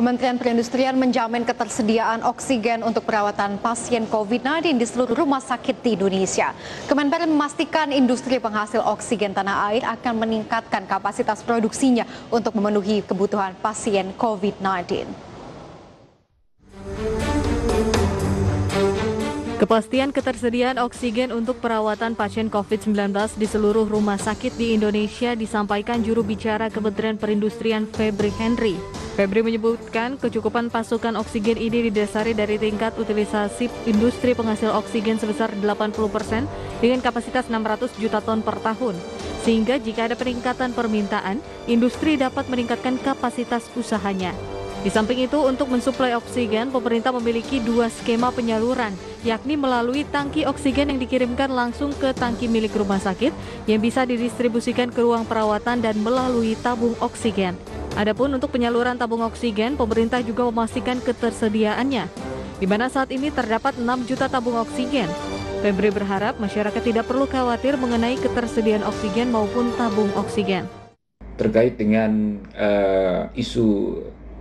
Kementerian Perindustrian menjamin ketersediaan oksigen untuk perawatan pasien COVID-19 di seluruh rumah sakit di Indonesia. Kemenperin memastikan industri penghasil oksigen tanah air akan meningkatkan kapasitas produksinya untuk memenuhi kebutuhan pasien COVID-19. Kepastian ketersediaan oksigen untuk perawatan pasien COVID-19 di seluruh rumah sakit di Indonesia disampaikan juru bicara Kementerian Perindustrian Febri Henry. Febri menyebutkan kecukupan pasokan oksigen ini didasari dari tingkat utilisasi industri penghasil oksigen sebesar 80 persen dengan kapasitas 600 juta ton per tahun. Sehingga jika ada peningkatan permintaan, industri dapat meningkatkan kapasitas usahanya. Di samping itu, untuk mensuplai oksigen, pemerintah memiliki dua skema penyaluran, yakni melalui tangki oksigen yang dikirimkan langsung ke tangki milik rumah sakit yang bisa didistribusikan ke ruang perawatan dan melalui tabung oksigen. Adapun untuk penyaluran tabung oksigen, pemerintah juga memastikan ketersediaannya, di mana saat ini terdapat 6 juta tabung oksigen. Febri berharap masyarakat tidak perlu khawatir mengenai ketersediaan oksigen maupun tabung oksigen. Terkait dengan uh, isu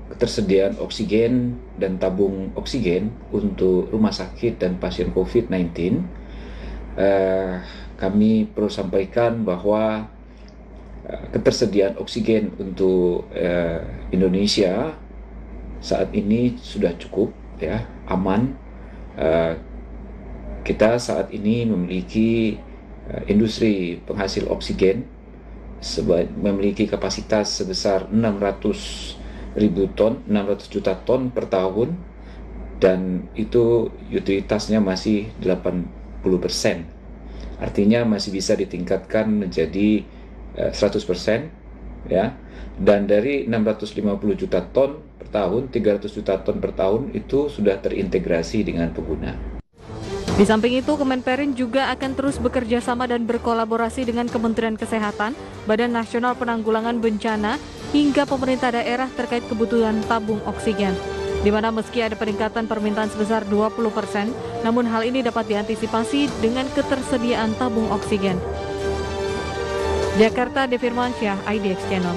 ketersediaan oksigen dan tabung oksigen untuk rumah sakit dan pasien COVID-19, uh, eh, kami perlu sampaikan bahwa Eh, ketersediaan oksigen untuk uh, Indonesia saat ini sudah cukup ya aman. Uh, kita saat ini memiliki uh, industri penghasil oksigen memiliki kapasitas sebesar 600 ribu ton 600 juta ton per tahun dan itu utilitasnya masih 80 persen artinya masih bisa ditingkatkan menjadi 100% eh, ya dan dari 650 juta ton per tahun 300 juta ton per tahun itu sudah terintegrasi dengan pengguna. Di samping itu, Kemenperin juga akan terus bekerja sama dan berkolaborasi dengan Kementerian Kesehatan, Badan Nasional Penanggulangan Bencana, hingga pemerintah daerah terkait kebutuhan tabung oksigen. Di mana meski ada peningkatan permintaan sebesar 20 persen, namun hal ini dapat diantisipasi dengan ketersediaan tabung oksigen. Jakarta, Devir Mansyah, IDX Channel.